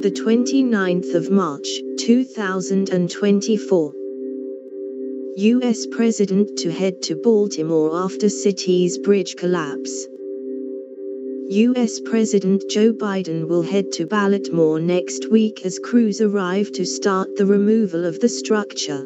The 29th of March, 2024. U.S. President to head to Baltimore after city's bridge collapse. U.S. President Joe Biden will head to Baltimore next week as crews arrive to start the removal of the structure.